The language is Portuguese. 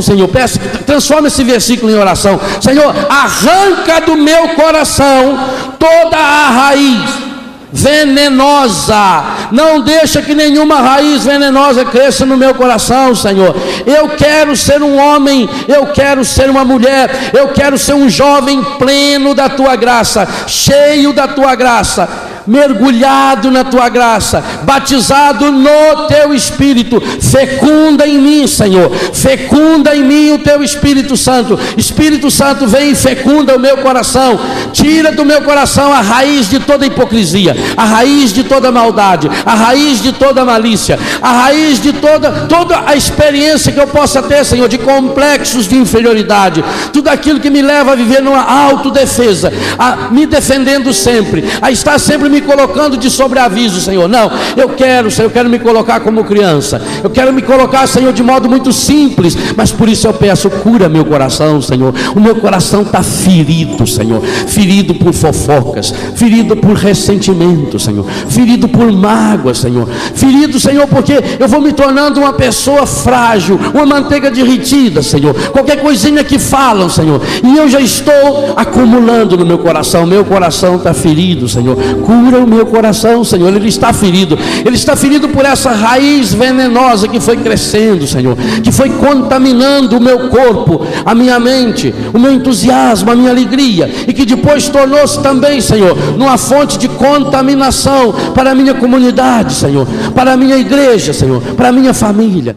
Senhor, peça, transforma esse versículo em oração. Senhor, arranca do meu coração toda a raiz venenosa. Não deixa que nenhuma raiz venenosa cresça no meu coração, Senhor. Eu quero ser um homem, eu quero ser uma mulher, eu quero ser um jovem pleno da tua graça, cheio da tua graça mergulhado na tua graça, batizado no teu espírito, fecunda em mim, Senhor, fecunda em mim o teu Espírito Santo. Espírito Santo, vem e fecunda o meu coração, tira do meu coração a raiz de toda hipocrisia, a raiz de toda maldade, a raiz de toda malícia, a raiz de toda toda a experiência que eu possa ter, Senhor, de complexos de inferioridade, tudo aquilo que me leva a viver numa autodefesa, a me defendendo sempre, a estar sempre me colocando de sobreaviso, Senhor. Não, eu quero, Senhor, eu quero me colocar como criança. Eu quero me colocar, Senhor, de modo muito simples. Mas por isso eu peço, cura meu coração, Senhor. O meu coração está ferido, Senhor. Ferido por fofocas, ferido por ressentimento, Senhor. Ferido por mágoas, Senhor. Ferido, Senhor, porque eu vou me tornando uma pessoa frágil, uma manteiga derretida, Senhor. Qualquer coisinha que falam, Senhor. E eu já estou acumulando no meu coração. Meu coração está ferido, Senhor. Cura Cura o meu coração, Senhor. Ele está ferido. Ele está ferido por essa raiz venenosa que foi crescendo, Senhor. Que foi contaminando o meu corpo, a minha mente, o meu entusiasmo, a minha alegria. E que depois tornou-se também, Senhor, numa fonte de contaminação para a minha comunidade, Senhor. Para a minha igreja, Senhor. Para a minha família.